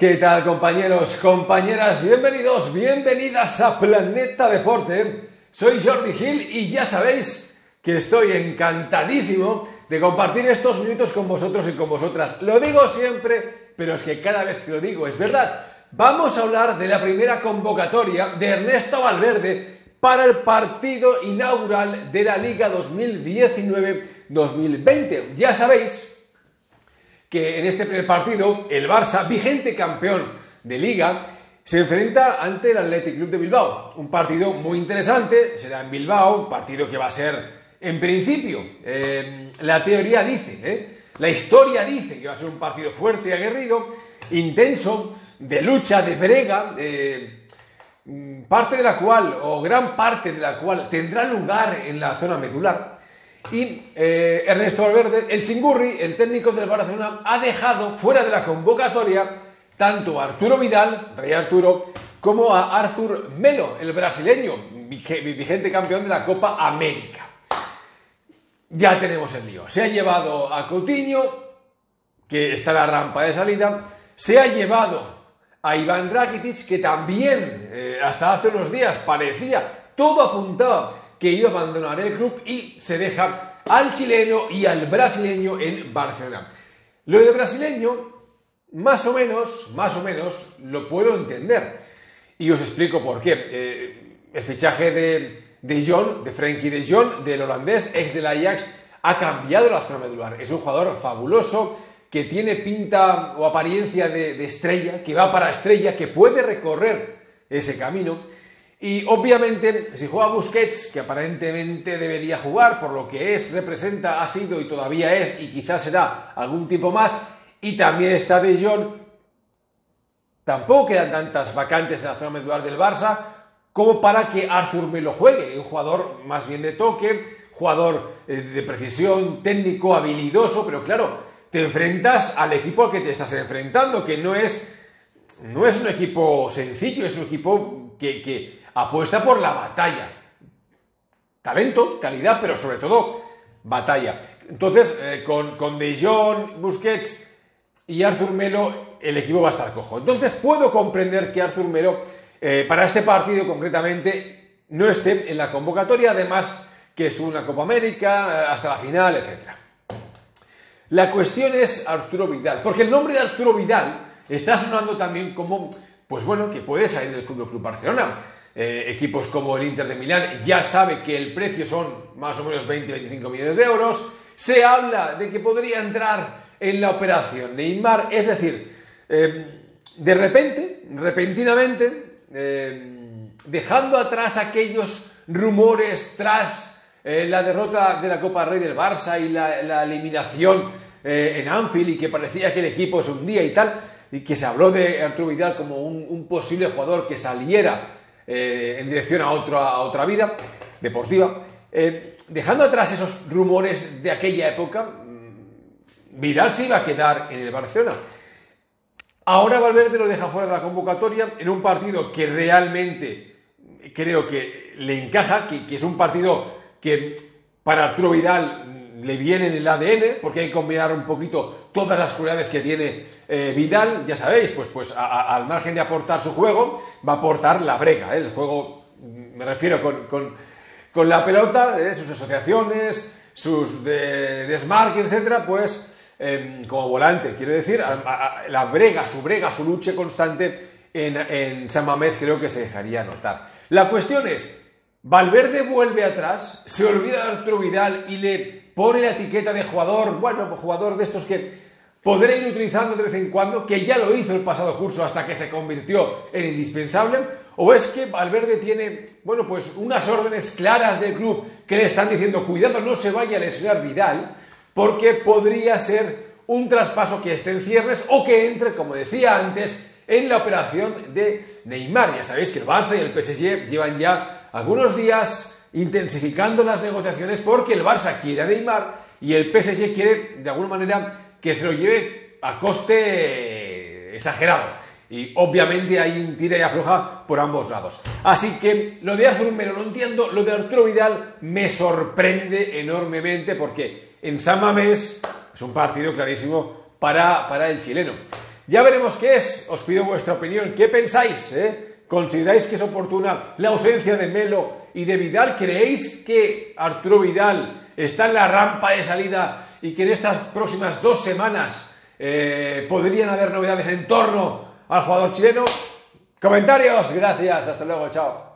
¿Qué tal compañeros, compañeras? Bienvenidos, bienvenidas a Planeta Deporte. Soy Jordi Gil y ya sabéis que estoy encantadísimo de compartir estos minutos con vosotros y con vosotras. Lo digo siempre, pero es que cada vez que lo digo es verdad. Vamos a hablar de la primera convocatoria de Ernesto Valverde para el partido inaugural de la Liga 2019-2020. Ya sabéis que en este primer partido el Barça, vigente campeón de liga, se enfrenta ante el Athletic Club de Bilbao. Un partido muy interesante, será en Bilbao, un partido que va a ser, en principio, eh, la teoría dice, eh, la historia dice que va a ser un partido fuerte y aguerrido, intenso, de lucha, de brega, parte de la cual, o gran parte de la cual, tendrá lugar en la zona medular. Y eh, Ernesto Valverde, el chingurri, el técnico del Barcelona, ha dejado fuera de la convocatoria tanto a Arturo Vidal, Rey Arturo, como a Arthur Melo, el brasileño, vigente campeón de la Copa América. Ya tenemos el lío. Se ha llevado a Coutinho, que está en la rampa de salida. Se ha llevado a Iván Rakitic, que también eh, hasta hace unos días parecía, todo apuntaba que iba a abandonar el club y se deja al chileno y al brasileño en Barcelona. Lo del brasileño, más o menos, más o menos, lo puedo entender. Y os explico por qué. Eh, el fichaje de, de John, de Frankie de John, del holandés, ex del Ajax, ha cambiado la zona medular. Es un jugador fabuloso, que tiene pinta o apariencia de estrella, que va para estrella, que puede recorrer ese camino. Y obviamente, si juega Busquets, que aparentemente debería jugar por lo que es, representa, ha sido y todavía es, y quizás será algún tiempo más, y también está De Jong, tampoco quedan tantas vacantes en la zona medular del Barça como para que Arthur me lo juegue, un jugador más bien de toque, jugador eh, de precisión, técnico, habilidoso, pero claro, te enfrentas al equipo al que te estás enfrentando, que no es, no es un equipo sencillo, es un equipo que, que apuesta por la batalla. Talento, calidad, pero sobre todo batalla. Entonces, eh, con, con De Jong, Busquets y Arthur Melo, el equipo va a estar cojo. Entonces, puedo comprender que Arthur Melo, eh, para este partido concretamente, no esté en la convocatoria, además que estuvo en la Copa América, eh, hasta la final, etc. La cuestión es Arturo Vidal, porque el nombre de Arturo Vidal está sonando también como, pues bueno, que puede salir del Fútbol Club Barcelona. Eh, equipos como el Inter de Milán ya sabe que el precio son más o menos 20-25 millones de euros. Se habla de que podría entrar en la operación Neymar, es decir, eh, de repente, repentinamente, eh, dejando atrás aquellos rumores tras la derrota de la Copa Rey del Barça y la, eliminación en Anfield y que parecía que el equipo se hundía y tal, y que se habló de Arturo Vidal como un posible jugador que saliera eh, en dirección a, otra vida deportiva. Eh, dejando atrás esos rumores de aquella época, mm, Vidal se iba a quedar en el Barcelona. Ahora Valverde lo deja fuera de la convocatoria en un partido que realmente creo que le encaja, que es un partido que para Arturo Vidal le viene en el ADN, porque hay que combinar un poquito todas las cualidades que tiene eh, Vidal, ya sabéis, pues, pues al margen de aportar su juego, va a aportar la brega, ¿eh? el juego, mm, me refiero con, la pelota, ¿eh? sus asociaciones, sus desmarques, etcétera, pues em, como volante, quiero decir, la brega, su brega, su lucha constante en, en San Mamés creo que se dejaría notar. La cuestión es, Valverde vuelve atrás, se olvida de Arturo Vidal y le pone la etiqueta de jugador, bueno, jugador de estos que podré ir utilizando de vez en cuando, que ya lo hizo el pasado curso hasta que se convirtió en indispensable, o es que Valverde tiene, bueno, pues unas órdenes claras del club que le están diciendo, cuidado, no se vaya a lesionar Vidal, porque podría ser un traspaso que esté en cierres o que entre, como decía antes, en la operación de Neymar. Ya sabéis que el Barça y el PSG llevan ya algunos días intensificando las negociaciones porque el Barça quiere a Neymar y el PSG quiere, de alguna manera, que se lo lleve a coste exagerado. Y obviamente hay un tira y afloja por ambos lados. Así que lo de Arthur Melo no entiendo, lo de Arturo Vidal me sorprende enormemente porque en San Mamés es un partido clarísimo para, para el chileno. Ya veremos qué es. Os pido vuestra opinión. ¿Qué pensáis? Eh? ¿Consideráis que es oportuna la ausencia de Melo y de Vidal? ¿Creéis que Arturo Vidal está en la rampa de salida y que en estas próximas dos semanas eh, podrían haber novedades en torno al jugador chileno? Comentarios, gracias, hasta luego, chao.